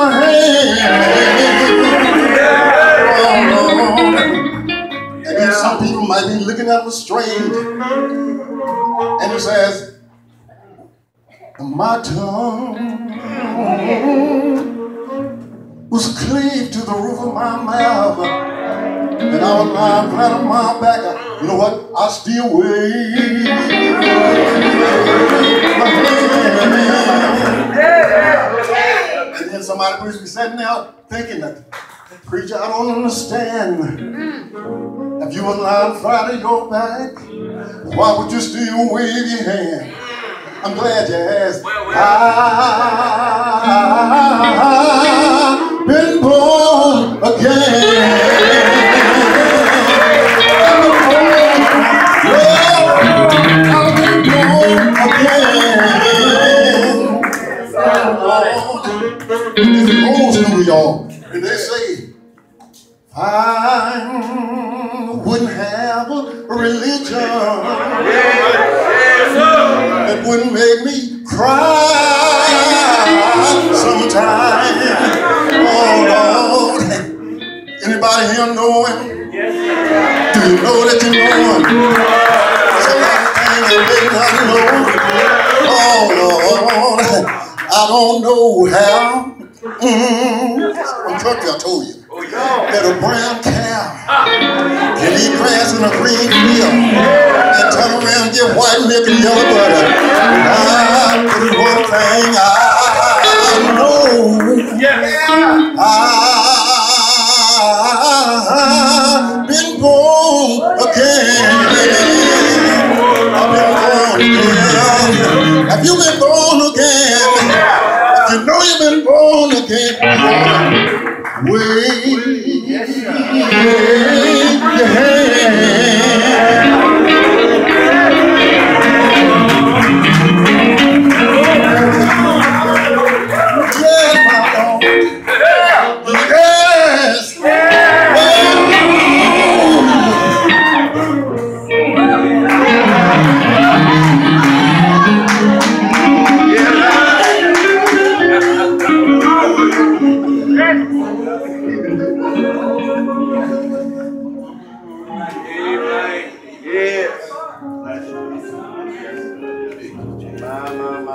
my hand. Oh, Lord. And then some people might be looking at me strange. And it says, My tongue was cleaved to the roof of my mouth. And I was lying flat on my back. You know what? I still wave somebody was be sitting there thinking that, preacher, I don't understand. Mm. If you was lying flat on your back, why would you still wave your hand? I'm glad you asked. I've This is old y'all. And they say, I wouldn't have a religion that wouldn't make me cry sometimes. Oh Lord, anybody here know him? Do you know that you know him? Somebody things that they not know. Don't know how. Mm, I'm country, I told you. That a brown cow can eat grass in a green field and turn around and get white milk and yellow butter. But it's one thing I know. I've been born again. I've been born again. Have you been born Wave yes, your hand.